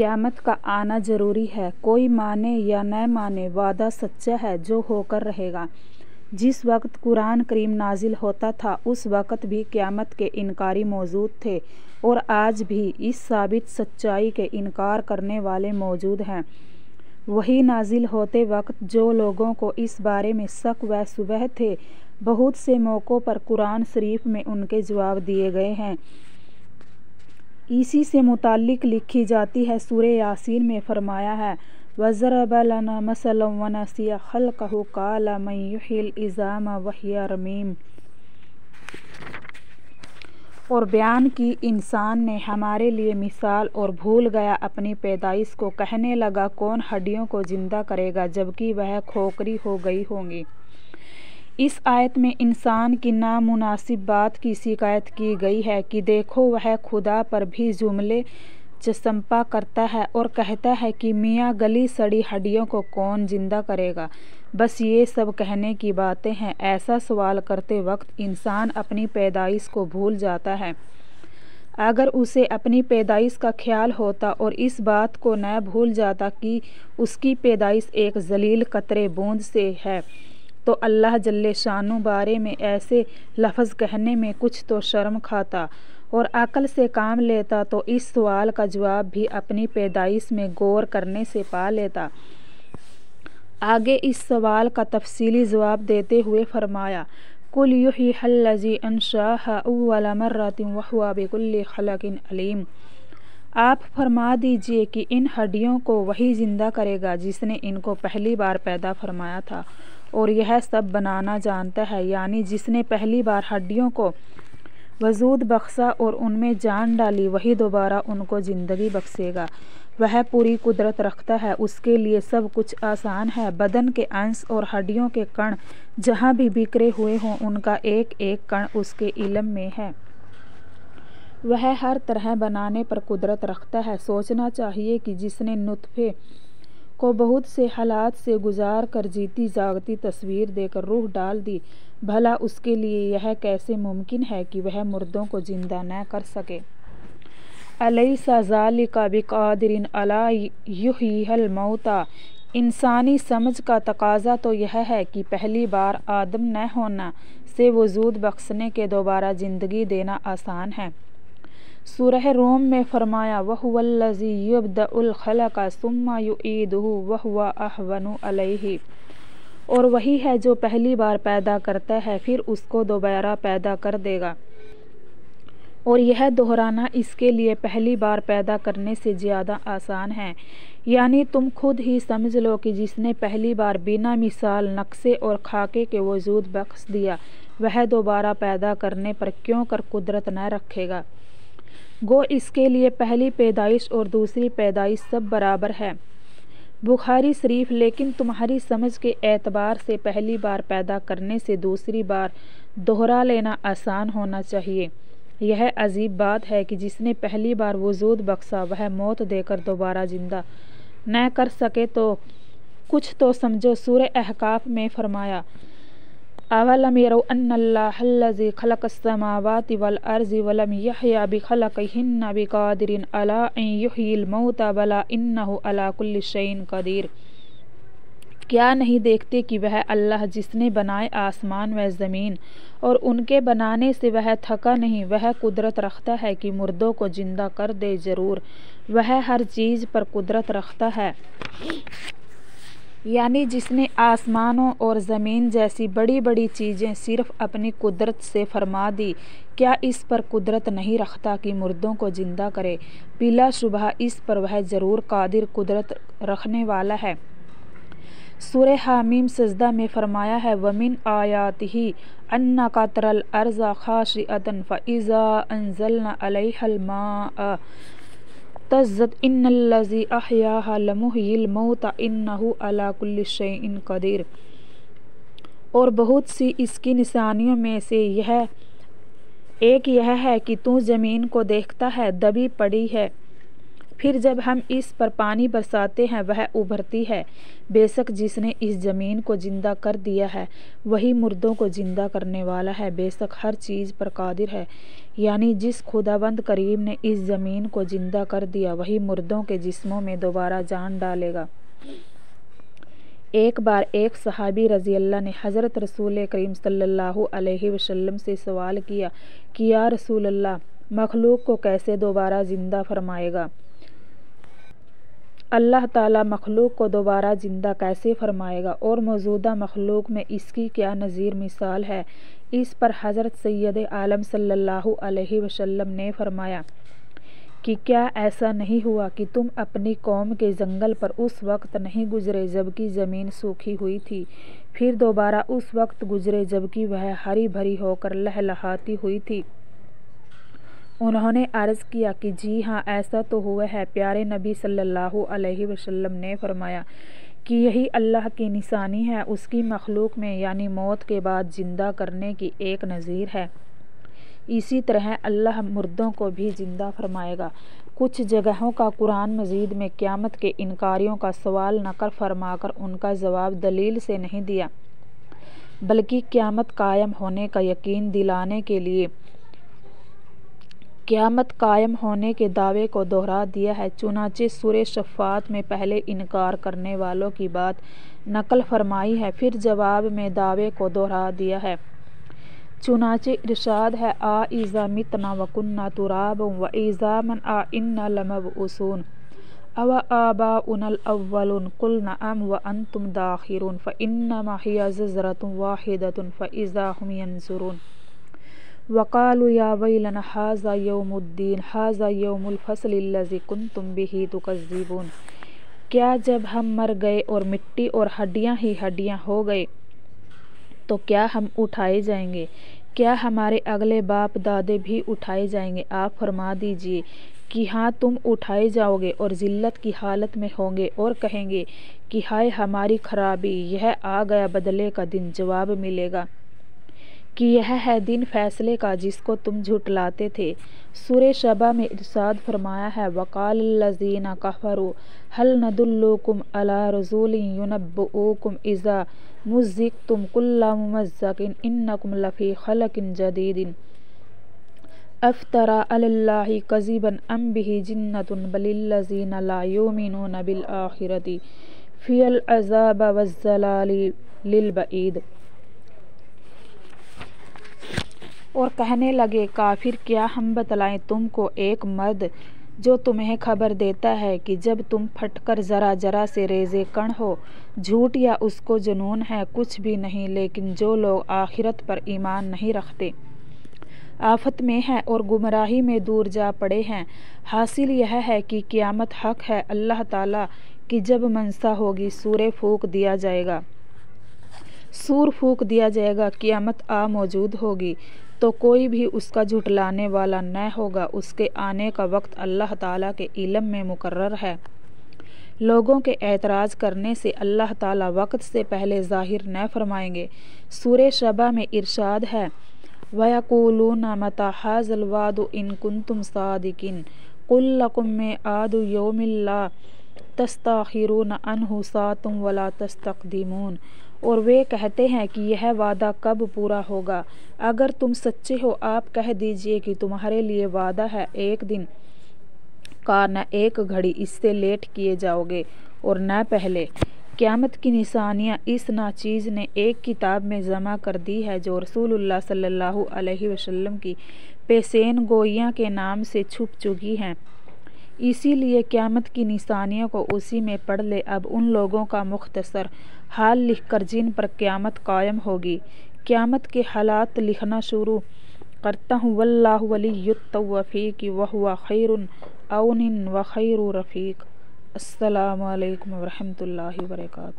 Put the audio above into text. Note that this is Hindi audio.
क़यामत का आना ज़रूरी है। कोई माने या न माने, वादा सच्चा है जो होकर रहेगा। जिस वक्त कुरान करीम नाजिल होता था, उस वक्त भी क़यामत के इनकारी मौजूद थे और आज भी इस साबित सच्चाई के इनकार करने वाले मौजूद हैं। वही नाजिल होते वक्त जो लोगों को इस बारे में शक व सुबह थे, बहुत से मौक़ों पर कुरान शरीफ में उनके जवाब दिए गए हैं। इसी से मुतालिक लिखी जाती है सूर यासीन में फरमाया है, वज़रब लना मसलम वनसिया काला इज़ाम रमीम। और बयान की इंसान ने हमारे लिए मिसाल और भूल गया अपनी पैदाइश को, कहने लगा, कौन हड्डियों को ज़िंदा करेगा जबकि वह खोखरी हो गई होंगी? इस आयत में इंसान की नामुनासिब बात की शिकायत की गई है कि देखो वह खुदा पर भी जुमले चसम्पा करता है और कहता है कि मियाँ गली सड़ी हड्डियों को कौन ज़िंदा करेगा? बस ये सब कहने की बातें हैं। ऐसा सवाल करते वक्त इंसान अपनी पैदाइश को भूल जाता है। अगर उसे अपनी पैदाइश का ख्याल होता और इस बात को न भूल जाता कि उसकी पैदाइश एक जलील कतरे बूंद से है तो अल्लाह जल्ले शानु बारे में ऐसे लफ्ज़ कहने में कुछ तो शर्म खाता और अकल से काम लेता तो इस सवाल का जवाब भी अपनी पैदाइश में गौर करने से पा लेता। आगे इस सवाल का तफसीली जवाब देते हुए फरमाया, कुल युही हल्लजी अनशाहमर्रतिन वहुआ बिकुल्ल खलकिन अलीम। आप फरमा दीजिए कि इन हड्डियों को वही ज़िंदा करेगा जिसने इनको पहली बार पैदा फरमाया था। और यह सब बनाना जानता है। यानी जिसने पहली बार हड्डियों को वजूद बख्शा और उनमें जान डाली, वही दोबारा उनको ज़िंदगी बख्शेगा। वह पूरी कुदरत रखता है। उसके लिए सब कुछ आसान है। बदन के अंश और हड्डियों के कण जहाँ भी बिखरे हुए हों, उनका एक एक कण उसके इलम में है। वह हर तरह बनाने पर कुदरत रखता है। सोचना चाहिए कि जिसने नुतफ़े को बहुत से हालात से गुजार कर जीती जागती तस्वीर देकर रूह डाल दी। भला उसके लिए यह कैसे मुमकिन है कि वह मुर्दों को ज़िंदा न कर सके? अलई का बिकादरिन अला युहल मऊता इंसानी समझ का तकाजा तो यह है कि पहली बार आदम न होना से वजूद बख्शने के दोबारा ज़िंदगी देना आसान है। सूरह रोम में फरमाया वह वल्लजी युबदउल का सुम्मा युईदहु वह अहवनु अलैहि। और वही है जो पहली बार पैदा करता है, फिर उसको दोबारा पैदा कर देगा। और यह दोहराना इसके लिए पहली बार पैदा करने से ज़्यादा आसान है। यानी तुम खुद ही समझ लो कि जिसने पहली बार बिना मिसाल नक्शे और खाके के वजूद बख्श दिया, वह दोबारा पैदा करने पर क्यों कर कुदरत न रखेगा। गो इसके लिए पहली पैदाइश और दूसरी पैदाइश सब बराबर है। बुखारी शरीफ, लेकिन तुम्हारी समझ के एतबार से पहली बार पैदा करने से दूसरी बार दोहरा लेना आसान होना चाहिए। यह अजीब बात है कि जिसने पहली बार वजूद बख्शा, वह मौत देकर दोबारा ज़िंदा न कर सके तो कुछ तो समझो सूर्य अहकाफ में फरमाया अवलम यरौ अन्नल्लाहल्लज़ी खलक़स्समावाति वल अर्ज़ि वलम यहया बिखलक़िहिन्न बिक़ादिरिन अला अन युह्यिल मौता बला इन्नहु अला कुल्लि शैइन क़दीर क्या नहीं देखते कि वह अल्लाह जिसने बनाए आसमान व ज़मीन और उनके बनाने से वह थका नहीं, वह कुदरत रखता है कि मुर्दों को ज़िंदा कर दे ज़रूर, वह हर चीज़ पर कुदरत रखता है। यानी जिसने आसमानों और ज़मीन जैसी बड़ी बड़ी चीज़ें सिर्फ़ अपनी कुदरत से फरमा दी, क्या इस पर कुदरत नहीं रखता कि मुर्दों को ज़िंदा करे? बिला शुबह इस पर वह ज़रूर कादिर कुदरत रखने वाला है। सुर हामीम सजदा में फरमाया है, वमिन आयात ही अन्ना का तरल अर्ज़ा खाशी अतन फ़ैज़ा अनजलना अलहल मा तज़्ज़त इन्नल्लज़ी अहयाहा लमुहयिल मौता इन्नहु अला कुल्लि शैइन कदीर और बहुत सी इसकी निशानियों में से यह एक यह है कि तू ज़मीन को देखता है दबी पड़ी है फिर जब हम इस पर पानी बरसाते हैं वह उभरती है बेशक जिसने इस ज़मीन को ज़िंदा कर दिया है वही मुर्दों को ज़िंदा करने वाला है बेशक हर चीज़ पर कादिर है यानी जिस खुदाबंद करीम ने इस ज़मीन को ज़िंदा कर दिया, वही मुर्दों के जिस्मों में दोबारा जान डालेगा। एक बार एक सहाबी रज़ी अल्लाह ने हज़रत रसूल करीम सल्लल्लाहु अलैहि वसल्लम से सवाल किया कि, या रसूल अल्लाह मखलूक को कैसे दोबारा ज़िंदा फरमाएगा? अल्लाह ताला मखलूक को दोबारा ज़िंदा कैसे फरमाएगा? और मौजूदा मखलूक में इसकी क्या नज़ीर मिसाल है? इस पर हज़रत सैद आलम सल्लल्लाहु अलैहि वसल्लम ने फरमाया कि क्या ऐसा नहीं हुआ कि तुम अपनी कौम के जंगल पर उस वक्त नहीं गुजरे जबकि ज़मीन सूखी हुई थी? फिर दोबारा उस वक्त गुजरे जबकि वह हरी भरी होकर लहलहाती हुई थी। उन्होंने अर्ज़ किया कि जी हाँ ऐसा तो हुआ है, प्यारे नबी सल्लल्लाहु अलैहि वसल्लम ने फरमाया कि यही अल्लाह की निशानी है, उसकी मखलूक में यानी मौत के बाद ज़िंदा करने की एक नज़ीर है। इसी तरह अल्लाह मुर्दों को भी ज़िंदा फरमाएगा। कुछ जगहों का कुरान मजीद में क़्यामत के इनकारियों का सवाल नकर फरमाकर उनका जवाब दलील से नहीं दिया, बल्कि क़्यामत कायम होने का यकीन दिलाने के लिए क़यामत कायम होने के दावे को दोहरा दिया है। चुनाचे सुर शफ़ात में पहले इनकार करने वालों की बात नकल फरमाई है, फिर जवाब में दावे को दोहरा दिया है। चुनाचे इरशाद है, आ ईज़ा मितना वकुन्ना तुराब व ईज़ा मन आ इन्ना लमब उसून। अव आबा उनल अव्वलुन, कुल नअम व अंतुम दाखिरुन। फ़ इन्नमा माहिया ज़रतुम वाहिदतुन, फ़ इज़ा हम वक़ालु या वैलना हाज़ा यौमुद्दीन हाज़ा यौमुलफ़स्लिल्लज़ी कुंतुम बिही तुकज़्ज़िबून क्या जब हम मर गए और मिट्टी और हड्डियाँ ही हड्डियाँ हो गए तो क्या हम उठाए जाएँगे? क्या हमारे अगले बाप दादे भी उठाए जाएँगे? आप फरमा दीजिए कि हाँ तुम उठाए जाओगे और ज़िल्लत की हालत में होंगे और कहेंगे कि हाय, हमारी खराबी, यह आ गया बदले का दिन, जवाब मिलेगा। कि यह है दिन फैसले का जिसको तुम झुटलाते थे। सुर शबा में इरसाद फरमाया है वकाल लजीना कफरू, हल नदुल्लुकुम अला रसूल युनब्बुकुम इज़ा मुज़िक तुम कुल्ला मुमज़्ज़किन इन्नकुम लफ़ी खलकिन जदीदिन। अफ्तरा अल्लाहि कज़िबन अम बिही जिन्नतुन बलिल्लज़ीना ला युमिनून बिल आखिरति। फ़ियल अज़ाब वज़्ज़लाली लिल बईद। और कहने लगे, काफिर, क्या हम बतलाएँ तुमको एक मर्द जो तुम्हें खबर देता है कि जब तुम फटकर ज़रा ज़रा से रेजे कण हो, झूठ या उसको जुनून है कुछ भी नहीं, लेकिन जो लोग आखिरत पर ईमान नहीं रखते, आफत में हैं और गुमराही में दूर जा पड़े हैं। हासिल यह है कि क़यामत हक है अल्लाह ताला की जब मनसा होगी सूर्य फूक दिया जाएगा। सूर फूक दिया जाएगा, क़यामत आ मौजूद होगी। तो कोई भी उसका झुटलाने वाला न होगा। उसके आने का वक्त अल्लाह ताला के इलम में मुकर्र है। लोगों के एतराज़ करने से अल्लाह ताला वक्त से पहले ज़ाहिर न फरमाएँगे। सूर शबा में इरशाद है, वयकूलून मता हाजलवाद इन कुन तुम सादिकिन कुल्लकुम में आदु योमिल्ला तस्ताखिरून अनहु सातुम वला तस्तकदीमून। और वे कहते हैं कि यह वादा कब पूरा होगा? अगर तुम सच्चे हो, आप कह दीजिए कि तुम्हारे लिए वादा है एक दिन का न एक घड़ी इससे लेट किए जाओगे, और न पहले। क़्यामत की निशानियाँ इस नाचीज़ ने एक किताब में जमा कर दी है, जो रसूलुल्लाह सल्लल्लाहु अलैहि वसल्लम की पेशेन गोइयाँ के नाम से छुप चुकी हैं। इसीलिए क़्यामत की निशानियों को उसी में पढ़ ले। अब उन लोगों का मुख्तसर हाल लिख कर जिन पर क़्यामत कायम होगी। क़्यामत के हालात लिखना शुरू करता हूँ। वल्लाह वली की वह खैर अवन व खैर रफ़ीक। अल्लाम वरहमल वर्का